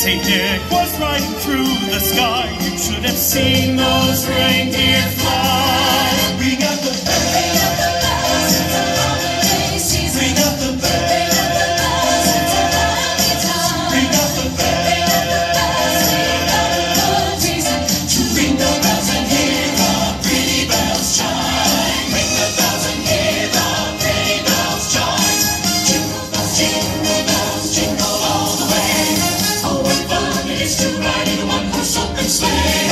St. Nick was riding through the sky. You should have seen those reindeer fly. mighty, the wonderful soap and sleigh.